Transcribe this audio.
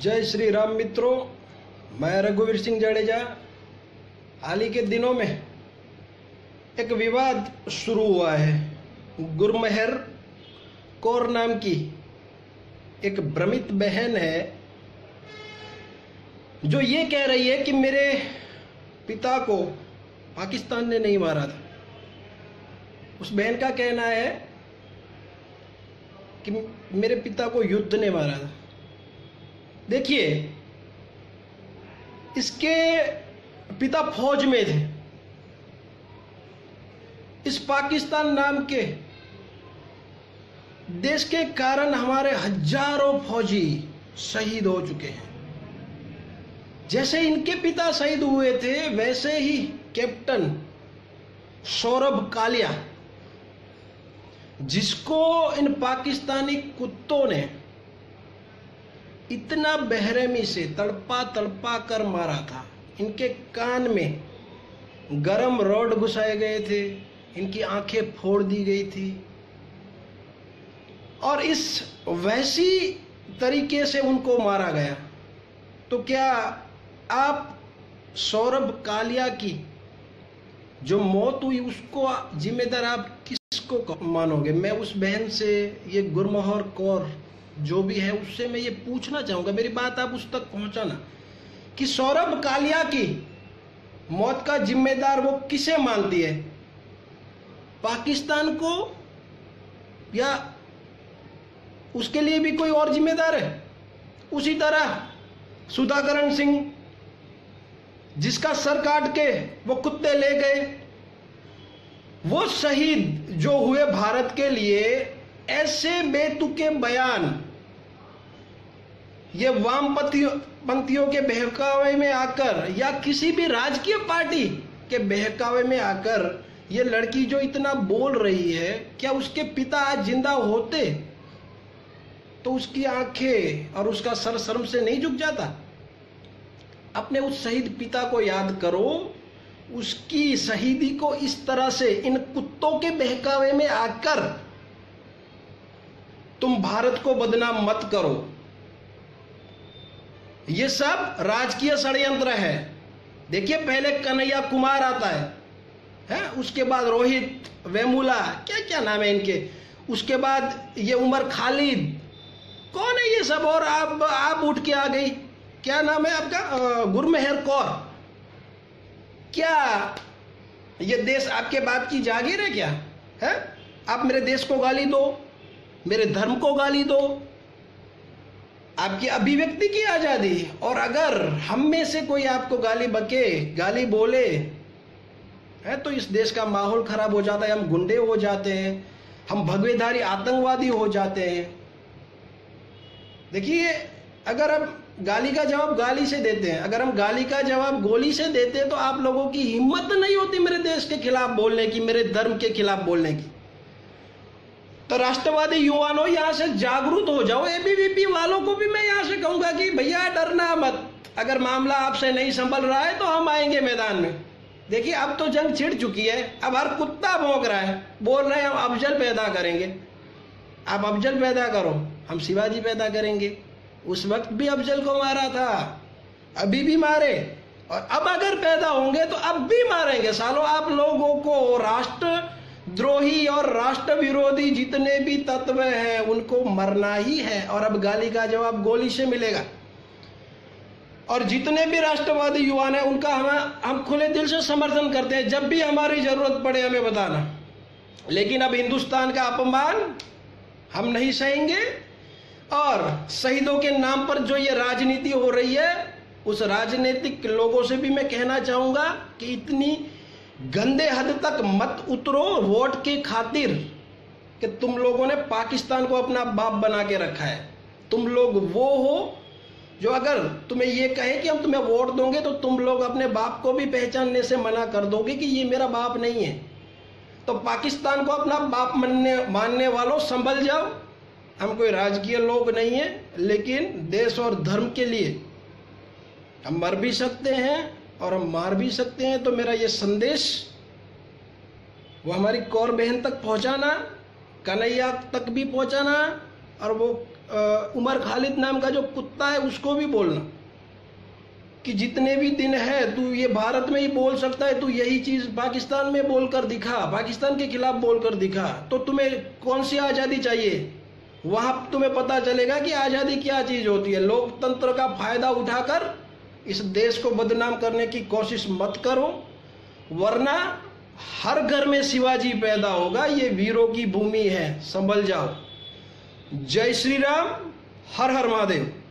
जय श्री राम मित्रों, मैं रघुवीर सिंह जडेजा। हाल ही के दिनों में एक विवाद शुरू हुआ है। गुरमेहर कौर नाम की एक भ्रमित बहन है, जो ये कह रही है कि मेरे पिता को पाकिस्तान ने नहीं मारा था। उस बहन का कहना है कि मेरे पिता को युद्ध ने मारा था। देखिए, इसके पिता फौज में थे। इस पाकिस्तान नाम के देश के कारण हमारे हज़ारों फौजी शहीद हो चुके हैं। जैसे इनके पिता शहीद हुए थे, वैसे ही कैप्टन सौरभ कालिया, जिसको इन पाकिस्तानी कुत्तों ने इतना बेहरमी से तड़पा तड़पा कर मारा था। इनके कान में गरम रॉड घुसाए गए थे, इनकी आँखें फोड़ दी गई थी। और इस वैसी तरीके से उनको मारा गया। तो क्या आप सौरभ कालिया की जो मौत हुई, उसको जिम्मेदार आप किसको मानोगे? मैं उस बहन से ये गुरमोहर कौर जो भी है, उससे मैं ये पूछना चाहूँगा, मेरी बात आप उस तक पहुंचाना, कि सौरभ कालिया की मौत का जिम्मेदार वो किसे मानती है? पाकिस्तान को या उसके लिए भी कोई और जिम्मेदार है? उसी तरह सुधाकरण सिंह, जिसका सर काट के वो कुत्ते ले गए, वो शहीद जो हुए भारत के लिए, ऐसे बेतुके बयान ये वामपंथियों पंथियों के बहकावे में आकर, या किसी भी राजकीय पार्टी के बहकावे में आकर, ये लड़की जो इतना बोल रही है, क्या उसके पिता आज ज़िंदा होते? तो उसकी आँखें और उसका सर शर्म से नहीं झुक जाता? अपने उस शहीद पिता को याद करो, उसकी शहीदी को इस तरह से इन कुत्तों के बहकावे में आकर, तुम भारत को बदनाम मत करो। ये सब राजकीय षडयंत्र है। देखिए, पहले कन्हैया कुमार आता है है? उसके बाद रोहित, वेमुला, क्या क्या नाम है इनके? उसके बाद ये उमर खालिद। कौन है ये सब? और आप आप उठ के आ गई। क्या नाम है आपका? गुरमेहर कौर। क्या ये देश आपके बाप की जागीर है क्या? है? आप मेरे देश को गाली दो, मेरे धर्म को गाली दो आपकी अभिव्यक्ति की आज़ादी। और अगर हम में से कोई आपको गाली बके, गाली बोले, है तो इस देश का माहौल खराब हो जाता है, हम गुंडे हो जाते हैं, हम भगवेधारी, आतंकवादी हो जाते हैं। देखिए, अगर हम गाली का जवाब गाली से देते हैं, अगर हम गाली का जवाब गोली से देते हैं तो आप लोगों की हिम्मत नहीं होती मेरे देश के खिलाफ बोलने की, मेरे धर्म के खिलाफ बोलने की। तो राष्ट्रवादी युवानों यहाँ से जागरूक हो जाओ। एबीवीपी वालों को भी मैं यहाँ से कहूँगा कि भैया डरना मत। अगर मामला आपसे नहीं संभल रहा है तो हम आएँगे मैदान में। देखिए, अब तो जंग छिड़ चुकी है। अब हर कुत्ता भोंक रहा है। बोल रहे हैं, हम अफजल पैदा करेंगे। आप अफजल पैदा करो, हम शिवाजी पैदा करेंगे। उस वक्त भी अफजल को मारा था, अभी भी मारे। और अब अगर पैदा होंगे तो अब भी मारेंगे। सालों आप लोगों को राष्ट्र द्रोही और राष्ट्र विरोधी जितने भी तत्व हैं, उनको मरना ही है। और अब गाली का जवाब गोली से मिलेगा। और जितने भी राष्ट्रवादी युवा हैं, उनका हम हम खुले दिल से समर्थन करते हैं। जब भी हमारी ज़रूरत पड़े, हमें बताना। लेकिन अब हिंदुस्तान का अपमान, हम नहीं सहेंगे। और शहीदों के नाम पर जो ये राजनीति हो रही है, उस राजनीतिक लोगों से भी मैं कहना चाहूँगा कि इतनी गंदे हद तक मत उतरो वोट की खातिर कि तुम लोगों ने पाकिस्तान को अपना बाप बना के रखा है। तुम लोग वो हो जो अगर तुम्हें ये कहे कि हम तुम्हें वोट दोगे तो तुम लोग अपने बाप को भी पहचानने से मना कर दोगे कि ये मेरा बाप नहीं है। तो पाकिस्तान को अपना बाप मानने मानने वालों संभल जाओ। हम कोई राजकीय लोग नहीं है, लेकिन देश और धर्म के लिए हम मर भी सकते हैं और हम मार भी सकते हैं तो मेरा ये संदेश, वो हमारी कौर बहन तक पहुंचाना, कन्हैया तक भी पहुंचाना, और वो उमर खालिद नाम का जो कुत्ता है, उसको भी बोलना, कि जितने भी दिन है, तू ये भारत में ही बोल सकता है, तू यही चीज़ पाकिस्तान में बोलकर दिखा, पाकिस्तान के खिलाफ बोलकर दिखा तो तुम्हें कौन सी आज़ादी चाहिए? वहाँ तुम्हें पता चलेगा कि आज़ादी क्या चीज़ होती है। लोकतंत्र का फ़ायदा उठाकर इस देश को बदनाम करने की कोशिश मत करो, वरना हर घर में शिवाजी पैदा होगा, ये वीरों की भूमि है, संभल जाओ। जय श्री राम हर हर महादेव।